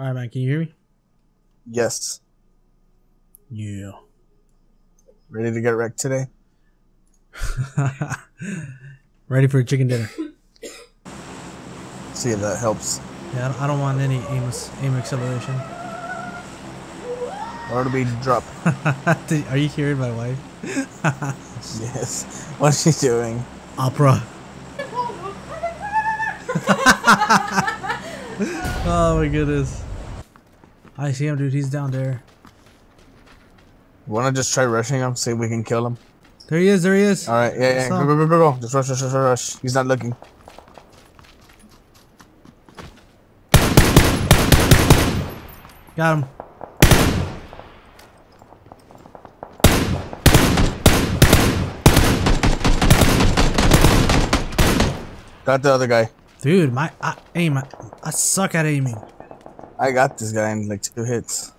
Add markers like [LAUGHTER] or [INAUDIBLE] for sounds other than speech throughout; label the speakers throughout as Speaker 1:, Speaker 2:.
Speaker 1: All right, man. Can you hear me?
Speaker 2: Yes.
Speaker 1: Yeah.
Speaker 2: Ready to get wrecked today? [LAUGHS]
Speaker 1: Ready for a chicken dinner?
Speaker 2: See if that helps.
Speaker 1: Yeah, I don't, want any aim aim acceleration.
Speaker 2: Or to be drop? [LAUGHS]
Speaker 1: Are you hearing my wife? [LAUGHS]
Speaker 2: yes. What's she doing?
Speaker 1: Opera. oh my goodness. I see him, dude. He's down there.
Speaker 2: Wanna just try rushing him? See if we can kill him.
Speaker 1: There he is. There he is.
Speaker 2: All right. Yeah, yeah. Go, go, go, go, go. Just rush, rush, rush, rush. He's not looking.
Speaker 1: Got him.
Speaker 2: Got the other guy.
Speaker 1: Dude, my I, aim. I, I suck at aiming.
Speaker 2: I got this guy in like two hits.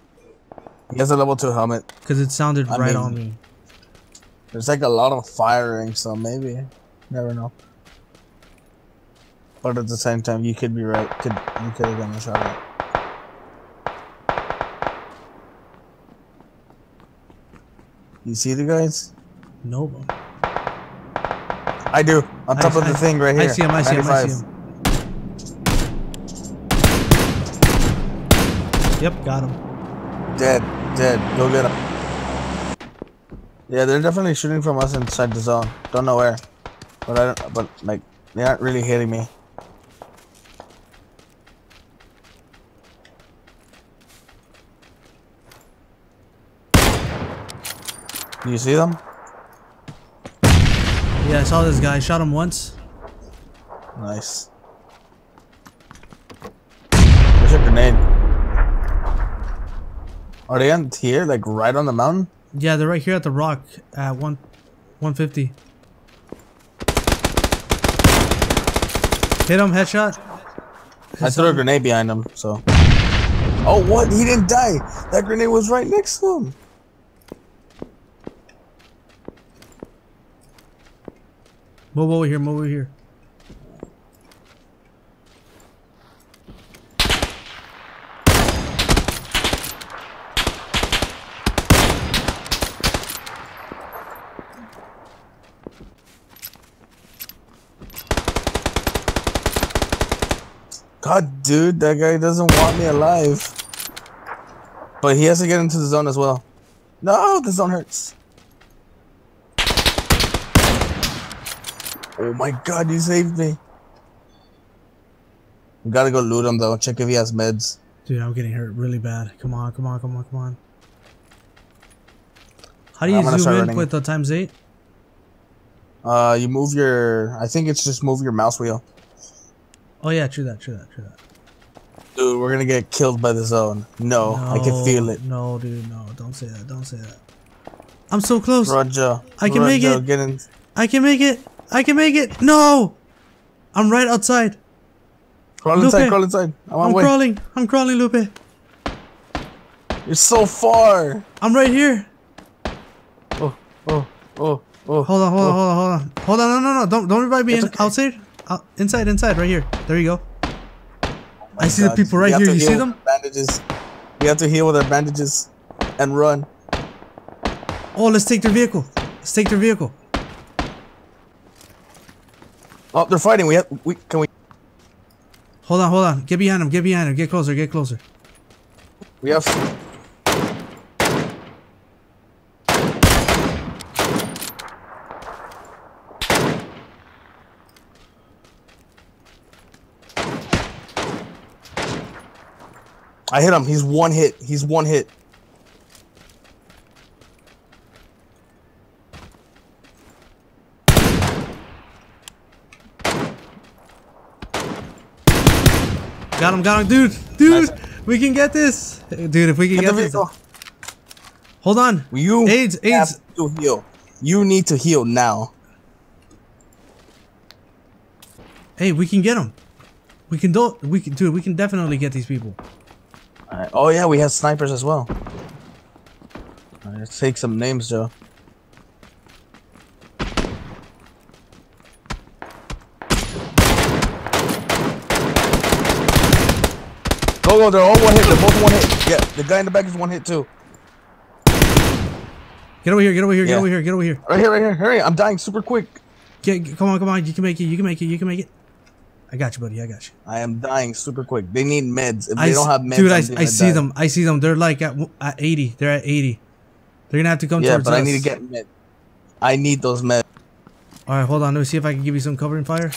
Speaker 2: He has a level two helmet.
Speaker 1: Cause it sounded
Speaker 2: I
Speaker 1: right
Speaker 2: mean-
Speaker 1: on me.
Speaker 2: There's like a lot of firing, so maybe never know. But at the same time, you could be right. Could you could have gotten a shot at? You see the guys?
Speaker 1: Nope.
Speaker 2: I do. On top
Speaker 1: I-
Speaker 2: of the
Speaker 1: I-
Speaker 2: thing right here.
Speaker 1: I see him. I see him. I see him. Yep, got him.
Speaker 2: Dead, dead. Go get him. Yeah, they're definitely shooting from us inside the zone. Don't know where, but I don't. But like, they aren't really hitting me. Do you see them?
Speaker 1: Yeah, I saw this guy. Shot him once.
Speaker 2: Nice. There's a grenade. Are they on here, like right on the mountain?
Speaker 1: Yeah, they're right here at the rock at one, 150. Hit him, headshot.
Speaker 2: I threw a grenade behind him, so. Oh, what? He didn't die. That grenade was right next to him.
Speaker 1: Move over here, move over here.
Speaker 2: God, dude, that guy doesn't want me alive. But he has to get into the zone as well. No, the zone hurts. Oh my god, you saved me. We gotta go loot him though. Check if he has meds.
Speaker 1: Dude, I'm getting hurt really bad. Come on, come on, come on, come on. How do you zoom in
Speaker 2: running.
Speaker 1: with the times eight?
Speaker 2: Uh, you move your. I think it's just move your mouse wheel.
Speaker 1: Oh yeah, true that, true that, true that.
Speaker 2: Dude, we're gonna get killed by the zone. No, I can feel it.
Speaker 1: No, dude, no, don't say that, don't say that. I'm so close.
Speaker 2: Roger.
Speaker 1: I can make it.
Speaker 2: Get in.
Speaker 1: I can make it. I can make it. No, I'm right outside.
Speaker 2: Crawl inside. Crawl inside. I'm
Speaker 1: I'm crawling. I'm crawling, Lupe.
Speaker 2: You're so far.
Speaker 1: I'm right here.
Speaker 2: Oh, oh, oh, oh.
Speaker 1: Hold on, hold on, oh. hold on, hold on. Hold on, no, no, no. Don't don't revive me.
Speaker 2: It's
Speaker 1: In,
Speaker 2: okay.
Speaker 1: Outside. Out, inside, inside, right here. There you go. Oh I see the people right here. You see them?
Speaker 2: Bandages. We have to heal with our bandages and run.
Speaker 1: Oh, let's take their vehicle. Let's take their vehicle.
Speaker 2: Oh, they're fighting. We have. We can we.
Speaker 1: Hold on, hold on. Get behind him. Get behind him. Get closer. Get closer.
Speaker 2: We have. I hit him. He's one hit. He's one hit.
Speaker 1: Got him. Got him, dude. Dude,
Speaker 2: Nice.
Speaker 1: we can get this, dude. If we can
Speaker 2: Get
Speaker 1: get, this, hold on.
Speaker 2: You
Speaker 1: AIDS, AIDS.
Speaker 2: to heal. You need to heal now.
Speaker 1: Hey, we can get him. We can do. We can, dude. We can definitely get these people.
Speaker 2: Alright. Oh yeah, we have snipers as well. Alright, let's take some names, Joe. Go, go. They're all one hit. They're both one hit. Yeah, the guy in the back is one hit too.
Speaker 1: Get over here, get over here, get
Speaker 2: Yeah.
Speaker 1: over here, get over here.
Speaker 2: Right here, right here. Hurry! I'm dying super quick.
Speaker 1: Get, get- come on, come on. You can make it, you can make it, you can make it. I got you, buddy. I got you.
Speaker 2: I am dying super quick. They need meds. If
Speaker 1: I
Speaker 2: they don't have meds,
Speaker 1: dude, I,
Speaker 2: I'm
Speaker 1: I see
Speaker 2: die.
Speaker 1: them. I see them. They're like at, at 80. They're at 80. They're gonna have to come
Speaker 2: Yeah,
Speaker 1: towards
Speaker 2: but. I need to get meds. I need those meds.
Speaker 1: All right, hold on. Let me see if I can give you some covering fire.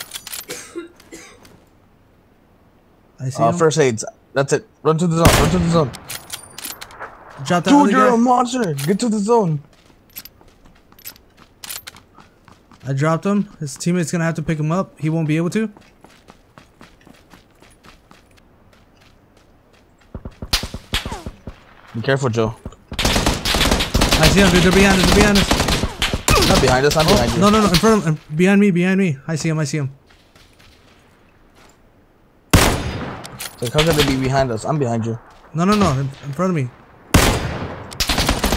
Speaker 1: I see
Speaker 2: Uh,
Speaker 1: him.
Speaker 2: first aids. That's it. Run to the zone. Run to the zone.
Speaker 1: Drop that
Speaker 2: Dude, you're
Speaker 1: guy.
Speaker 2: a monster. Get to the zone.
Speaker 1: I dropped him. His teammate's gonna have to pick him up. He won't be able to.
Speaker 2: Be careful, Joe.
Speaker 1: I see him, dude. They're behind us. They're behind us.
Speaker 2: Not behind us. I'm behind oh, you.
Speaker 1: No, no, no. In front of him. Uh, behind me. Behind me. I see him. I see him.
Speaker 2: Like, how can they be behind us? I'm behind you.
Speaker 1: No, no, no. In, in front of me.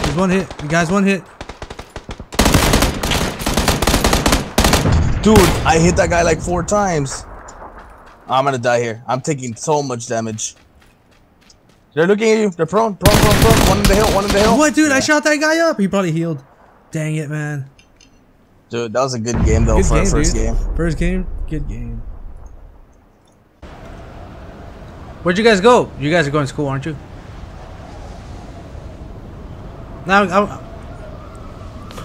Speaker 1: He's one hit. The guy's one hit.
Speaker 2: Dude, I hit that guy like four times. I'm gonna die here. I'm taking so much damage. They're looking at you. They're prone, prone, prone, prone. One in the hill, one in the hill.
Speaker 1: What, dude? I shot that guy up. He probably healed. Dang it, man.
Speaker 2: Dude, that was a good game though
Speaker 1: Good
Speaker 2: for
Speaker 1: game,
Speaker 2: our first
Speaker 1: dude.
Speaker 2: game.
Speaker 1: First game. Good game. Where'd you guys go? You guys are going to school, aren't you? Now, I'm, [LAUGHS]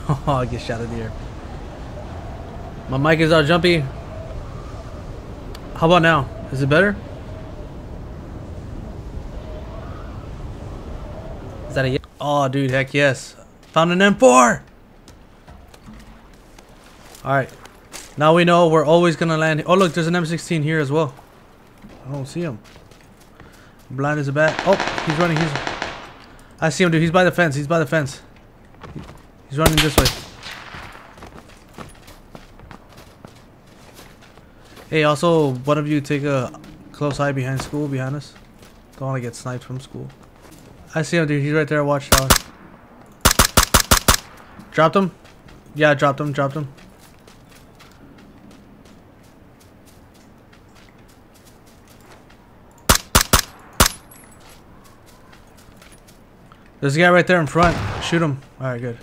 Speaker 1: oh, I get shot in the air. My mic is all jumpy. How about now? Is it better? Is that a? Oh, dude, heck yes. Found an M4! Alright. Now we know we're always gonna land. Oh, look, there's an M16 here as well. I don't see him. Blind as a bat. Oh, he's running. He's. I see him, dude. He's by the fence. He's by the fence. He's running this way. Hey, also, one of you take a close eye behind school, behind us. Don't want to get sniped from school. I see him, dude. He's right there. Watch tower. Dropped him. Yeah, dropped him. Dropped him. There's a guy right there in front. Shoot him. Alright, good.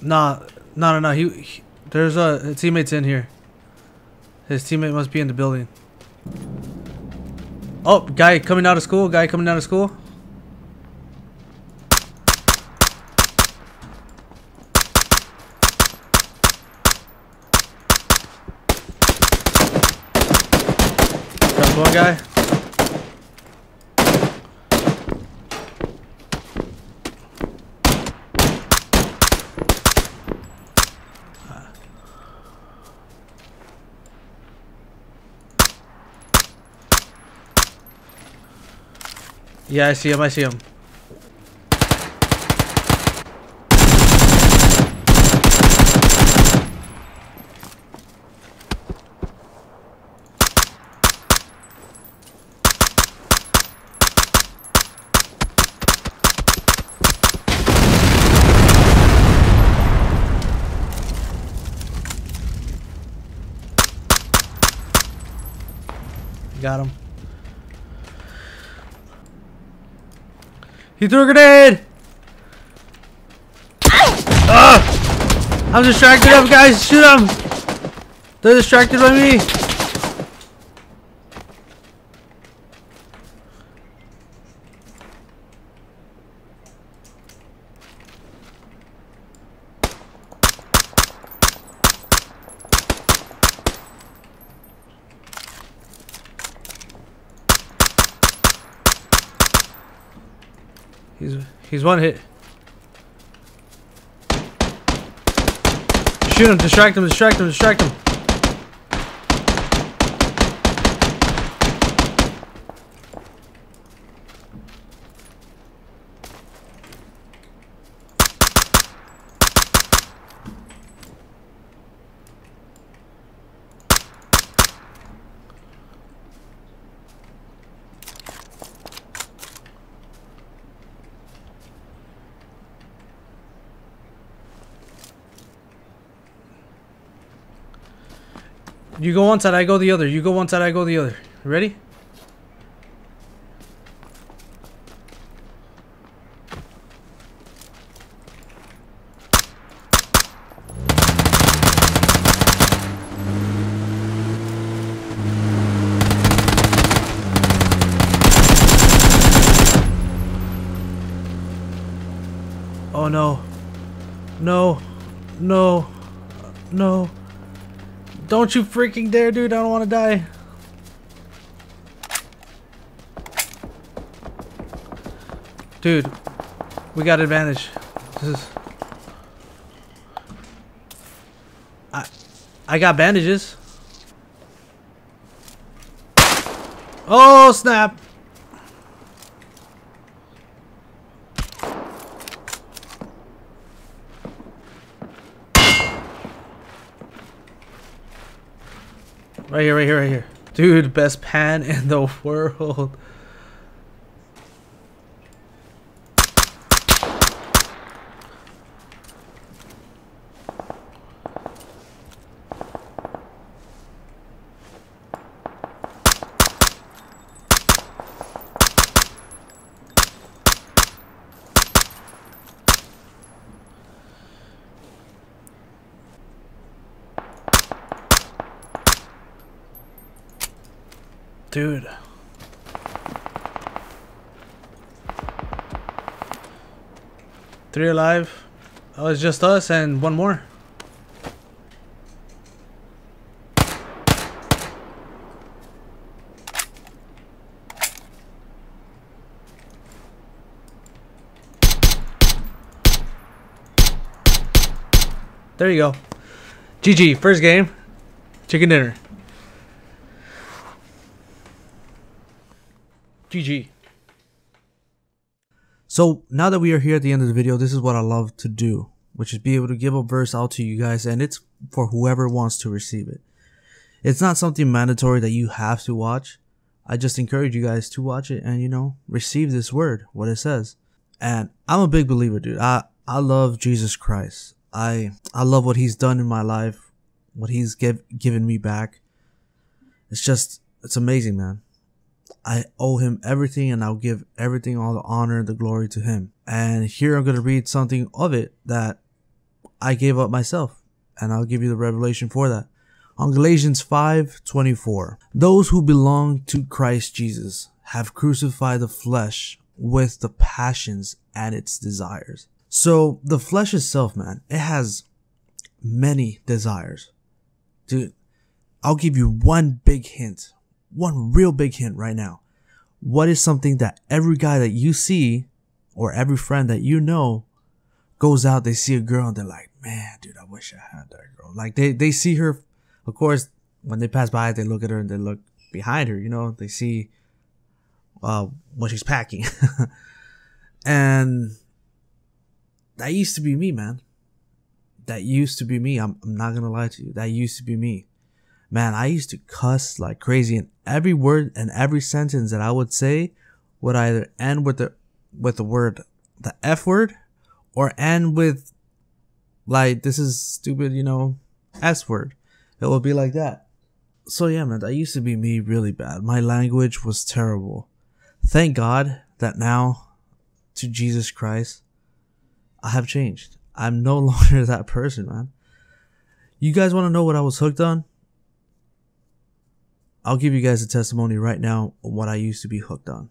Speaker 1: Nah, no, no, no. He, he there's a, a teammate's in here. His teammate must be in the building. Oh, guy coming out of school. Guy coming out of school. Got one guy. Yeah, I see him. I see him. Got him. He threw a grenade! Ah! I'm distracted up, guys! Shoot them! They're distracted by me! He's he's one hit. Shoot him, distract him, distract him, distract him. You go one side, I go the other. You go one side, I go the other. Ready? Oh no. No. No. No. Don't you freaking dare, dude. I don't want to die. Dude, we got advantage. This is... I, I got bandages. Oh, snap. Right here, right here, right here. Dude, best pan in the [LAUGHS] world. Dude. Three alive. Oh, it's just us and one more. There you go. GG, first game. Chicken dinner. GG. So now that we are here at the end of the video, this is what I love to do, which is be able to give a verse out to you guys and it's for whoever wants to receive it. It's not something mandatory that you have to watch. I just encourage you guys to watch it and, you know, receive this word, what it says. And I'm a big believer, dude. I, I love Jesus Christ. I, I love what he's done in my life, what he's give, given me back. It's just, it's amazing, man. I owe him everything and I'll give everything, all the honor and the glory to him. And here I'm going to read something of it that I gave up myself and I'll give you the revelation for that. On Galatians 5:24, those who belong to Christ Jesus have crucified the flesh with the passions and its desires. So the flesh itself, man, it has many desires. Dude, I'll give you one big hint one real big hint right now. What is something that every guy that you see or every friend that you know goes out, they see a girl and they're like, man, dude, I wish I had that girl. Like they, they see her, of course, when they pass by, they look at her and they look behind her, you know, they see, uh, what she's packing. [LAUGHS] and that used to be me, man. That used to be me. I'm, I'm not gonna lie to you. That used to be me man, I used to cuss like crazy and every word and every sentence that I would say would either end with the with the word the F word or end with like this is stupid, you know, S word. It would be like that. So yeah, man, that used to be me really bad. My language was terrible. Thank God that now to Jesus Christ, I have changed. I'm no [LAUGHS] longer that person, man. You guys want to know what I was hooked on? I'll give you guys a testimony right now what I used to be hooked on.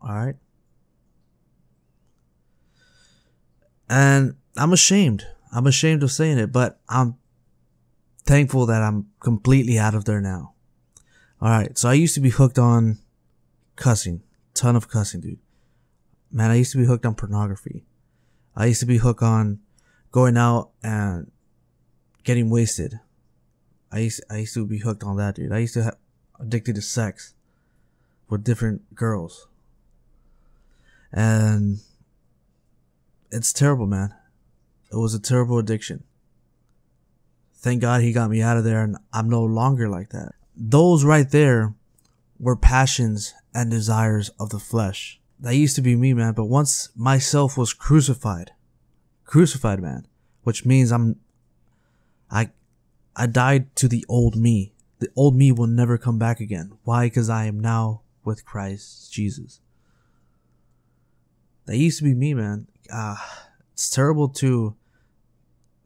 Speaker 1: All right. And I'm ashamed. I'm ashamed of saying it, but I'm thankful that I'm completely out of there now. All right. So I used to be hooked on cussing, ton of cussing, dude. Man, I used to be hooked on pornography. I used to be hooked on going out and getting wasted. I used I used to be hooked on that, dude. I used to have addicted to sex with different girls, and it's terrible, man. It was a terrible addiction. Thank God he got me out of there, and I'm no longer like that. Those right there were passions and desires of the flesh. That used to be me, man. But once myself was crucified, crucified, man, which means I'm, I I died to the old me. The old me will never come back again. Why? Because I am now with Christ Jesus. That used to be me, man. Ah, it's terrible to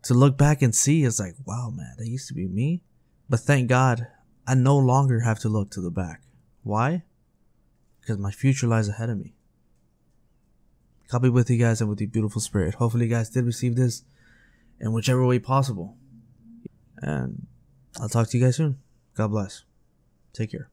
Speaker 1: to look back and see. It's like, wow, man, that used to be me. But thank God, I no longer have to look to the back. Why? Because my future lies ahead of me. Be with you guys and with the beautiful spirit. Hopefully, you guys did receive this in whichever way possible. And I'll talk to you guys soon. God bless. Take care.